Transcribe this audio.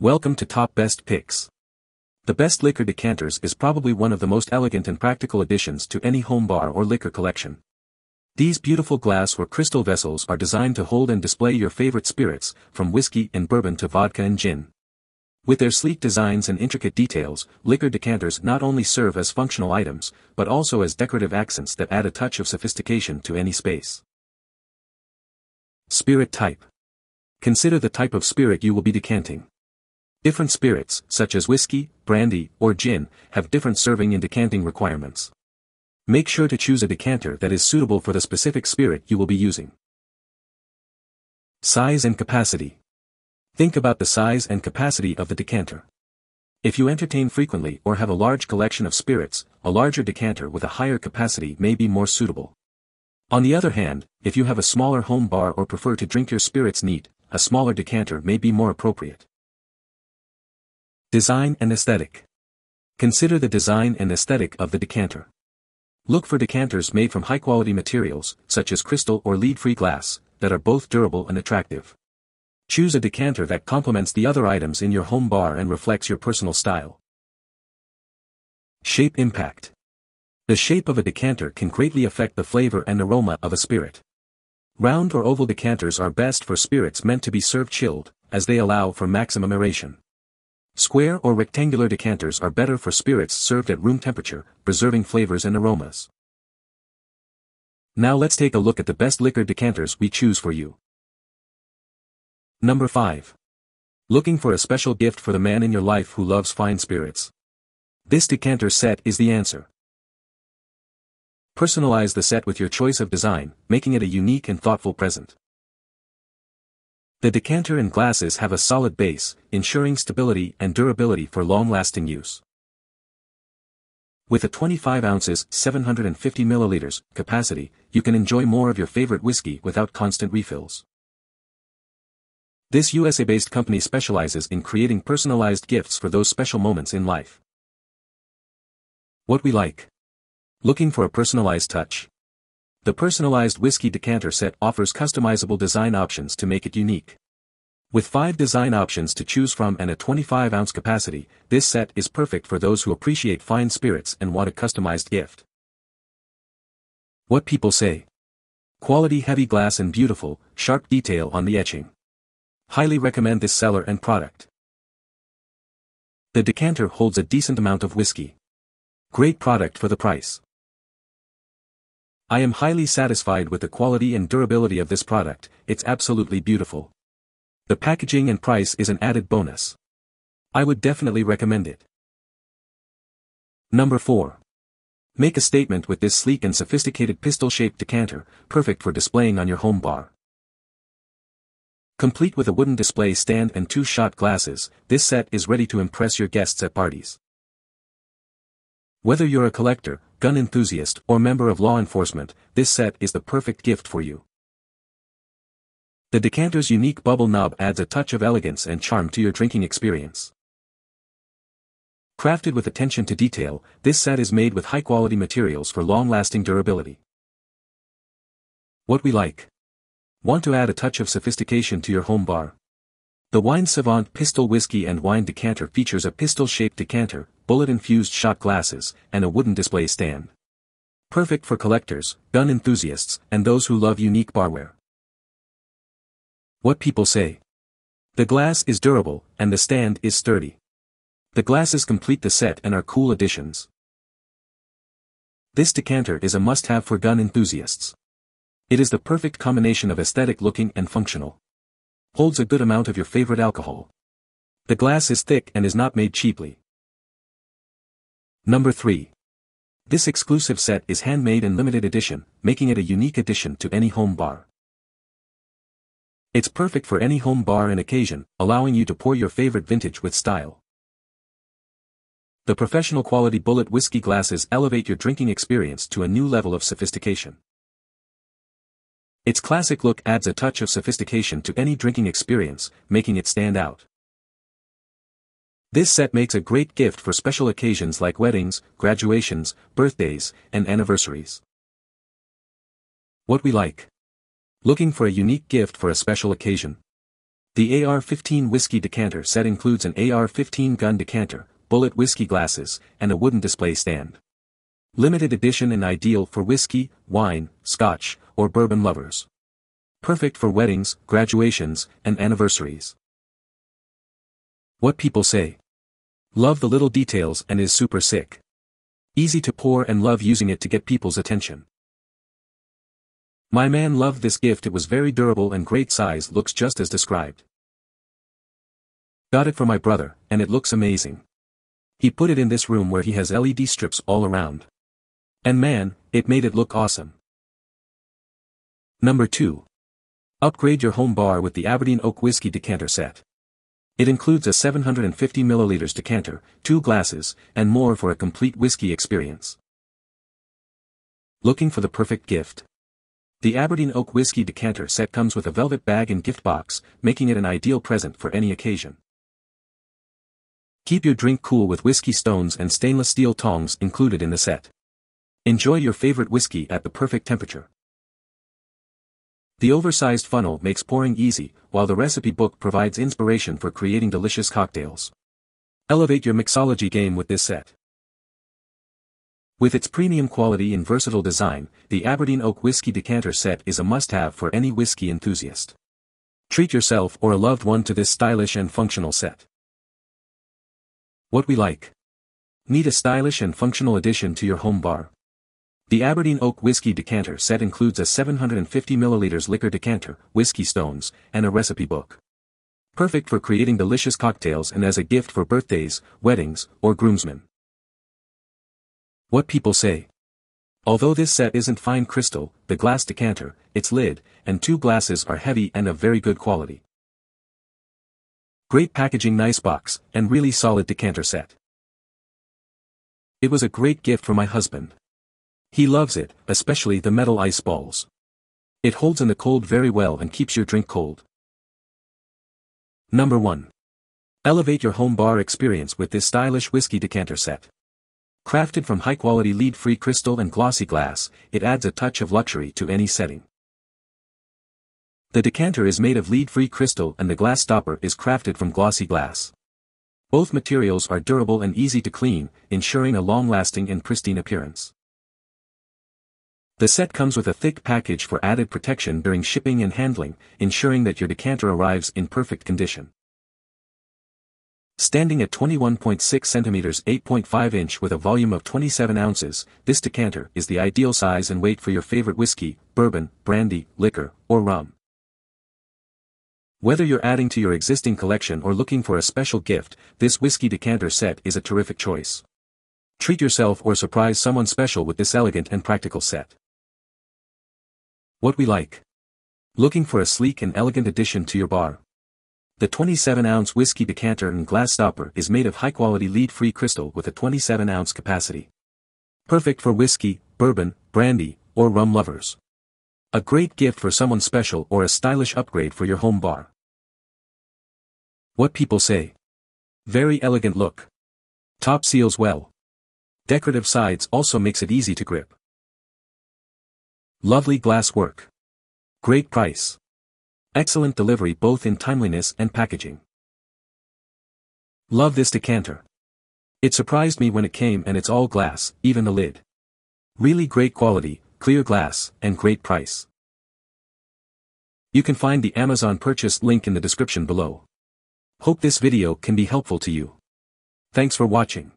Welcome to Top Best Picks. The Best Liquor Decanters is probably one of the most elegant and practical additions to any home bar or liquor collection. These beautiful glass or crystal vessels are designed to hold and display your favorite spirits, from whiskey and bourbon to vodka and gin. With their sleek designs and intricate details, liquor decanters not only serve as functional items, but also as decorative accents that add a touch of sophistication to any space. Spirit Type Consider the type of spirit you will be decanting. Different spirits, such as whiskey, brandy, or gin, have different serving and decanting requirements. Make sure to choose a decanter that is suitable for the specific spirit you will be using. Size and capacity. Think about the size and capacity of the decanter. If you entertain frequently or have a large collection of spirits, a larger decanter with a higher capacity may be more suitable. On the other hand, if you have a smaller home bar or prefer to drink your spirits neat, a smaller decanter may be more appropriate. Design and Aesthetic. Consider the design and aesthetic of the decanter. Look for decanters made from high-quality materials, such as crystal or lead-free glass, that are both durable and attractive. Choose a decanter that complements the other items in your home bar and reflects your personal style. Shape Impact. The shape of a decanter can greatly affect the flavor and aroma of a spirit. Round or oval decanters are best for spirits meant to be served chilled, as they allow for maximum aeration. Square or rectangular decanters are better for spirits served at room temperature, preserving flavors and aromas. Now let's take a look at the best liquor decanters we choose for you. Number 5. Looking for a special gift for the man in your life who loves fine spirits. This decanter set is the answer. Personalize the set with your choice of design, making it a unique and thoughtful present. The decanter and glasses have a solid base, ensuring stability and durability for long-lasting use. With a 25 ounces 750 milliliters capacity, you can enjoy more of your favorite whiskey without constant refills. This USA-based company specializes in creating personalized gifts for those special moments in life. What we like. Looking for a personalized touch. The personalized whiskey decanter set offers customizable design options to make it unique. With 5 design options to choose from and a 25-ounce capacity, this set is perfect for those who appreciate fine spirits and want a customized gift. What people say. Quality heavy glass and beautiful, sharp detail on the etching. Highly recommend this seller and product. The decanter holds a decent amount of whiskey. Great product for the price. I am highly satisfied with the quality and durability of this product, it's absolutely beautiful. The packaging and price is an added bonus. I would definitely recommend it. Number 4. Make a statement with this sleek and sophisticated pistol-shaped decanter, perfect for displaying on your home bar. Complete with a wooden display stand and two shot glasses, this set is ready to impress your guests at parties. Whether you're a collector, gun enthusiast, or member of law enforcement, this set is the perfect gift for you. The decanter's unique bubble knob adds a touch of elegance and charm to your drinking experience. Crafted with attention to detail, this set is made with high-quality materials for long-lasting durability. What we like. Want to add a touch of sophistication to your home bar? The Wine Savant Pistol Whiskey and Wine Decanter features a pistol-shaped decanter, bullet-infused shot glasses, and a wooden display stand. Perfect for collectors, gun enthusiasts, and those who love unique barware. What people say. The glass is durable, and the stand is sturdy. The glasses complete the set and are cool additions. This decanter is a must-have for gun enthusiasts. It is the perfect combination of aesthetic looking and functional holds a good amount of your favorite alcohol. The glass is thick and is not made cheaply. Number 3. This exclusive set is handmade and limited edition, making it a unique addition to any home bar. It's perfect for any home bar and occasion, allowing you to pour your favorite vintage with style. The professional quality bullet whiskey glasses elevate your drinking experience to a new level of sophistication. Its classic look adds a touch of sophistication to any drinking experience, making it stand out. This set makes a great gift for special occasions like weddings, graduations, birthdays, and anniversaries. What we like. Looking for a unique gift for a special occasion? The AR-15 whiskey decanter set includes an AR-15 gun decanter, bullet whiskey glasses, and a wooden display stand. Limited edition and ideal for whiskey, wine, scotch, or bourbon lovers. Perfect for weddings, graduations, and anniversaries. What people say. Love the little details and is super sick. Easy to pour and love using it to get people's attention. My man loved this gift it was very durable and great size looks just as described. Got it for my brother, and it looks amazing. He put it in this room where he has LED strips all around. And man, it made it look awesome. Number 2. Upgrade your home bar with the Aberdeen Oak Whiskey Decanter Set. It includes a 750 ml decanter, two glasses, and more for a complete whiskey experience. Looking for the perfect gift? The Aberdeen Oak Whiskey Decanter set comes with a velvet bag and gift box, making it an ideal present for any occasion. Keep your drink cool with whiskey stones and stainless steel tongs included in the set. Enjoy your favorite whiskey at the perfect temperature. The oversized funnel makes pouring easy, while the recipe book provides inspiration for creating delicious cocktails. Elevate your mixology game with this set. With its premium quality and versatile design, the Aberdeen Oak Whiskey Decanter set is a must-have for any whiskey enthusiast. Treat yourself or a loved one to this stylish and functional set. What we like. Need a stylish and functional addition to your home bar. The Aberdeen Oak Whiskey Decanter set includes a 750 ml liquor decanter, whiskey stones, and a recipe book. Perfect for creating delicious cocktails and as a gift for birthdays, weddings, or groomsmen. What people say. Although this set isn't fine crystal, the glass decanter, its lid, and two glasses are heavy and of very good quality. Great packaging nice box, and really solid decanter set. It was a great gift for my husband. He loves it, especially the metal ice balls. It holds in the cold very well and keeps your drink cold. Number 1. Elevate your home bar experience with this stylish whiskey decanter set. Crafted from high-quality lead-free crystal and glossy glass, it adds a touch of luxury to any setting. The decanter is made of lead-free crystal and the glass stopper is crafted from glossy glass. Both materials are durable and easy to clean, ensuring a long-lasting and pristine appearance. The set comes with a thick package for added protection during shipping and handling, ensuring that your decanter arrives in perfect condition. Standing at 21.6 cm 8.5 inch with a volume of 27 ounces, this decanter is the ideal size and weight for your favorite whiskey, bourbon, brandy, liquor, or rum. Whether you're adding to your existing collection or looking for a special gift, this whiskey decanter set is a terrific choice. Treat yourself or surprise someone special with this elegant and practical set. What we like. Looking for a sleek and elegant addition to your bar. The 27-ounce whiskey decanter and glass stopper is made of high-quality lead-free crystal with a 27-ounce capacity. Perfect for whiskey, bourbon, brandy, or rum lovers. A great gift for someone special or a stylish upgrade for your home bar. What people say. Very elegant look. Top seals well. Decorative sides also makes it easy to grip. Lovely glass work. Great price. Excellent delivery both in timeliness and packaging. Love this decanter. It surprised me when it came and it's all glass, even the lid. Really great quality, clear glass, and great price. You can find the Amazon purchase link in the description below. Hope this video can be helpful to you. Thanks for watching.